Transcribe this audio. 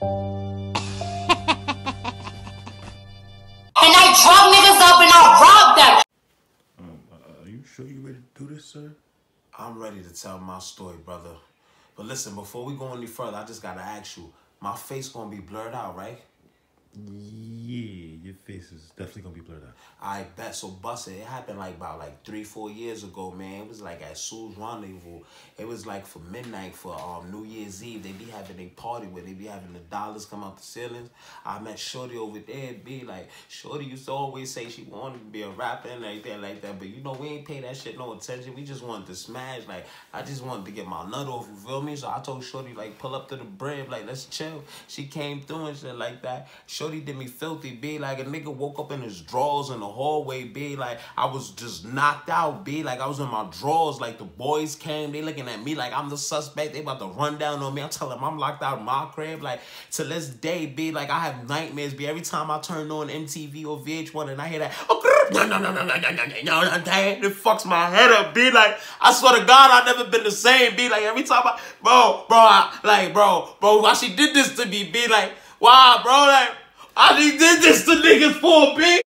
and I drug niggas up and I robbed them. Um, uh, are you sure you ready to do this, sir? I'm ready to tell my story, brother. But listen, before we go any further, I just gotta ask you. My face gonna be blurred out, right? Yeah face is definitely gonna be blurred out. I bet. So bust it. It happened like about like three, four years ago, man. It was like at Sue's Rendezvous. It was like for midnight for um New Year's Eve. They be having a party where they be having the dollars come out the ceilings. I met Shorty over there. Be like, Shorty used to always say she wanted to be a rapper and everything like that. But you know, we ain't pay that shit no attention. We just wanted to smash. Like, I just wanted to get my nut off, you feel me? So I told Shorty, like, pull up to the brib, like, let's chill. She came through and shit like that. Shorty did me filthy, be like a nigga woke up in his drawers in the hallway, be like I was just knocked out, be like I was in my drawers, like the boys came, they looking at me like I'm the suspect, they about to run down on me. I'm telling them I'm locked out in my crib, like to this day, be like I have nightmares, be every time I turn on MTV or VH1 and I hear that, oh, no, no, no, no, no, no, no, no, no, it fucks my head up, be like I swear to God, I've never been the same, be like every time I, bro, bro, I, like bro, bro, why she did this to me, be like, wow, bro, like. I did this to niggas for a big.